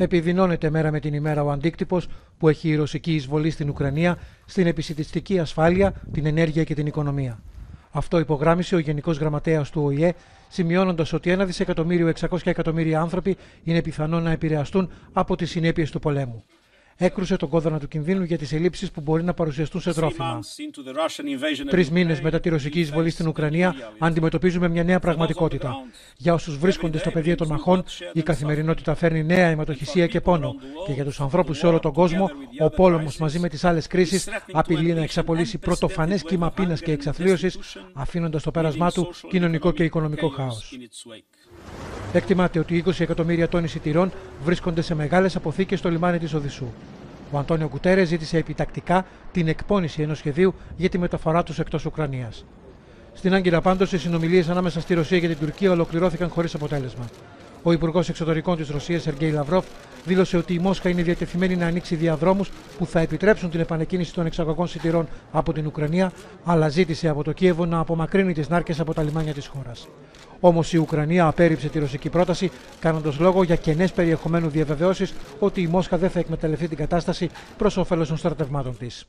Επιδεινώνεται μέρα με την ημέρα ο αντίκτυπος που έχει η ρωσική εισβολή στην Ουκρανία στην επισητιστική ασφάλεια, την ενέργεια και την οικονομία. Αυτό υπογράμμισε ο Γενικός Γραμματέας του ΟΗΕ, σημειώνοντας ότι ένα δισεκατομμύριο 600 εκατομμύρια άνθρωποι είναι πιθανό να επηρεαστούν από τις συνέπειες του πολέμου έκρουσε τον κόδωνα του κινδύνου για τις ελλείψεις που μπορεί να παρουσιαστούν σε τρόφιμα. Τρεις μήνες μετά τη ρωσική εισβολή στην Ουκρανία, αντιμετωπίζουμε μια νέα πραγματικότητα. Για όσους βρίσκονται στο πεδίο των μαχών, η καθημερινότητα φέρνει νέα αιματοχυσία και πόνο. Και για τους ανθρώπους σε όλο τον κόσμο, ο πόλεμος μαζί με τις άλλες κρίσεις απειλεί να εξαπολύσει πρωτοφανές κύμα πείνα και εξαθλίωσης, αφήνοντας το πέρασμά του κοινωνικό και οικονομικό χάος. Εκτιμάται ότι 20 εκατομμύρια τόνοι σιτηρών βρίσκονται σε μεγάλες αποθήκες στο λιμάνι της Οδυσσού. Ο Αντώνιο Κουτέρες ζήτησε επιτακτικά την εκπόνηση ενός σχεδίου για τη μεταφορά τους εκτός Ουκρανίας. Στην Άγκυρα, πάντως, οι συνομιλίες ανάμεσα στη Ρωσία και την Τουρκία ολοκληρώθηκαν χωρίς αποτέλεσμα. Ο Υπουργός Εξωτερικών της Ρωσίας, Σεργέη Λαυρόφ, δήλωσε ότι η Μόσχα είναι διατεθειμένη να ανοίξει διαδρόμους που θα επιτρέψουν την επανεκκίνηση των εξαγωγών σιτηρών από την Ουκρανία, αλλά ζήτησε από το Κίεβο να απομακρύνει τις νάρκες από τα λιμάνια της χώρας. Όμως η Ουκρανία απέρριψε τη ρωσική πρόταση, κάνοντας λόγο για κενές περιεχομένου διαβεβαιώσεις ότι η Μόσχα δεν θα εκμεταλλευτεί την κατάσταση προς όφελος των στρατευμάτων της.